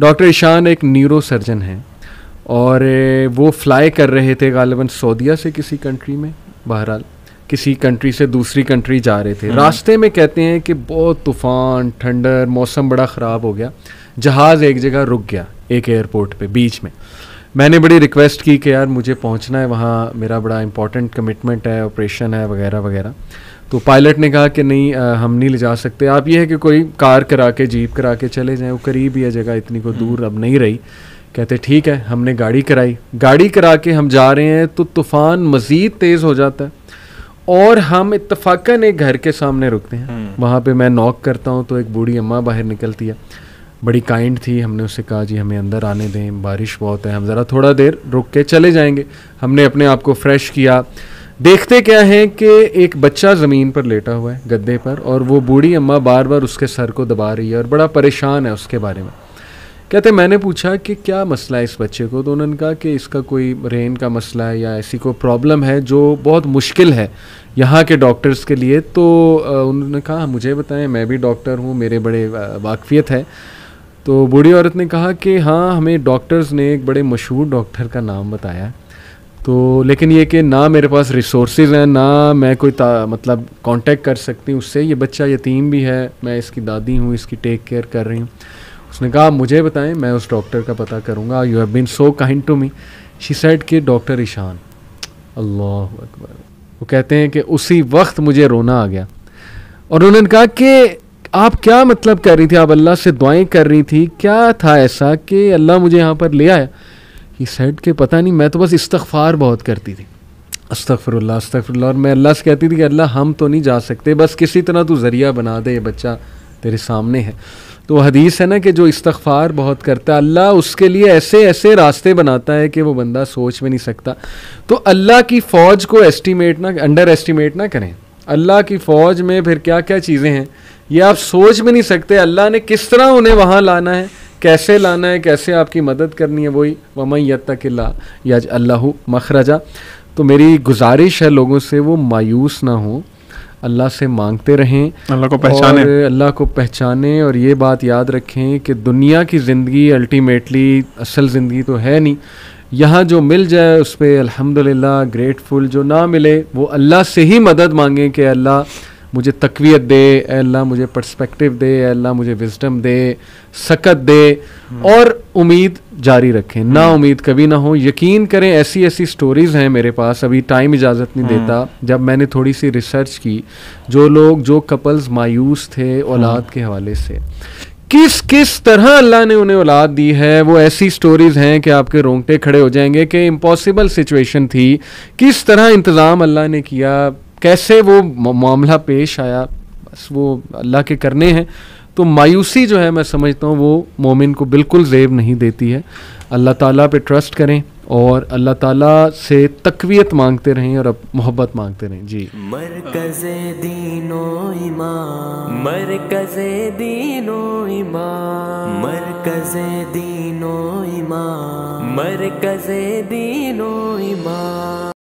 Doctor Ishan एक neuro surgeon हैं और वो फ्लाई कर रहे थे गालिबा सऊदिया से किसी कंट्री में बहरहाल किसी कंट्री से दूसरी कंट्री जा रहे थे। रास्ते में कहते हैं कि बहुत तूफ़ान ठंडर मौसम बड़ा ख़राब हो गया। जहाज़ एक जगह रुक गया एक एयरपोर्ट पे बीच में। मैंने बड़ी रिक्वेस्ट की कि यार मुझे पहुँचना है वहाँ मेरा बड़ा इंपॉर्टेंट कमिटमेंट है ऑपरेशन है वगैरह वगैरह। तो पायलट ने कहा कि नहीं आ, हम नहीं ले जा सकते। आप ये है कि कोई कार करा के जीप करा के चले जाएँ वो करीब ही है जगह इतनी को दूर अब नहीं रही। कहते ठीक है हमने गाड़ी कराई। गाड़ी करा के हम जा रहे हैं तो तूफ़ान मज़ीद तेज़ हो जाता है। और हम इतफाक़न एक घर के सामने रुकते हैं। वहाँ पे मैं नॉक करता हूँ तो एक बूढ़ी अम्मा बाहर निकलती है। बड़ी काइंड थी हमने उससे कहा जी हमें अंदर आने दें बारिश बहुत है हम ज़रा थोड़ा देर रुक के चले जाएँगे। हमने अपने आप को फ्रेश किया। देखते क्या है कि एक बच्चा ज़मीन पर लेटा हुआ है, गद्दे पर, और वो बूढ़ी अम्मा बार बार उसके सर को दबा रही है और बड़ा परेशान है उसके बारे में। कहते, मैंने पूछा कि क्या मसला है इस बच्चे को? तो उन्होंने कहा कि इसका कोई रेन का मसला है या ऐसी कोई प्रॉब्लम है जो बहुत मुश्किल है यहाँ के डॉक्टर्स के लिए। तो उन्होंने कहा मुझे बताएँ, मैं भी डॉक्टर हूँ, मेरे बड़े वाकफियत है। तो बूढ़ी औरत ने कहा कि हाँ हमें डॉक्टर्स ने एक बड़े मशहूर डॉक्टर का नाम बताया तो लेकिन ये कि ना मेरे पास रिसोर्स हैं, ना मैं कोई मतलब कांटेक्ट कर सकती हूँ उससे। ये बच्चा यतीम भी है, मैं इसकी दादी हूँ, इसकी टेक केयर कर रही हूँ। उसने कहा, मुझे बताएँ, मैं उस डॉक्टर का पता करूँगा। You have been so kind to me she said के डॉक्टर ईशान, अल्लाह अकबर। वो कहते हैं कि, उसी वक्त मुझे रोना आ गया। और उन्होंने कहा कि, आप क्या मतलब कर रही थी? आप अल्लाह से दुआएँ कर रही थी? क्या था ऐसा कि अल्लाह मुझे यहाँ पर ले आया? ही सेड के पता नहीं, मैं तो बस इस्तफ़ार बहुत करती थी। अस्तफ़रल्ला अस्तफ़रल्ला और मैं अल्लाह से कहती थी कि अल्लाह, हम तो नहीं जा सकते, बस किसी तरह तू ज़रिया बना दे, ये बच्चा तेरे सामने है। तो हदीस है ना कि जो इस्तफ़ार बहुत करता है, अल्लाह उसके लिए ऐसे ऐसे रास्ते बनाता है कि वो बंदा सोच में नहीं सकता। तो अल्लाह की फ़ौज को एस्टिमेट ना अंडर एस्टिमेट ना करें। अल्लाह की फ़ौज में फिर क्या क्या चीज़ें हैं, ये आप सोच में नहीं सकते, अल्लाह ने किस तरह उन्हें वहाँ लाना है। कैसे लाना है कैसे आपकी मदद करनी है वही वमई यत्तकिल्ला या अल्लाह मखरजा। तो मेरी गुजारिश है लोगों से वो मायूस ना हो अल्लाह से मांगते रहें अल्लाह को पहचाने। और अल्लाह को पहचाने और ये बात याद रखें कि दुनिया की ज़िंदगी अल्टीमेटली असल ज़िंदगी तो है नहीं। यहाँ जो मिल जाए उस पर अल्हम्दुलिल्लाह ग्रेटफुल जो ना मिले वो अल्लाह से ही मदद मांगें कि अल्लाह मुझे तकवीत दे अल्लाह मुझे पर्सपेक्टिव दे अल्लाह मुझे विजडम दे सकत दे और उम्मीद जारी रखें। ना उम्मीद कभी ना हो। यकीन करें ऐसी ऐसी स्टोरीज़ हैं मेरे पास। अभी टाइम इजाज़त नहीं देता। जब मैंने थोड़ी सी रिसर्च की जो लोग जो कपल्स मायूस थे औलाद के हवाले से। किस किस तरह अल्लाह ने उन्हें औलाद दी है? वो ऐसी स्टोरीज हैं कि आपके रोंगटे खड़े हो जाएँगे कि इम्पॉसिबल सिचुएशन थी। किस तरह इंतज़ाम अल्लाह ने किया? कैसे वो मामला पेश आया, बस वो अल्लाह के करने हैं। तो मायूसी जो है, मैं समझता हूँ, वो मोमिन को बिल्कुल जेब नहीं देती है। अल्लाह ताला पे ट्रस्ट करें और अल्लाह ताला से तकवीत मांगते रहें और अब मोहब्बत मांगते रहें। जी। मरकज दीनो ईमान मरकज दीनो ईमान मरकज दीनो ईमान मरकज दीनो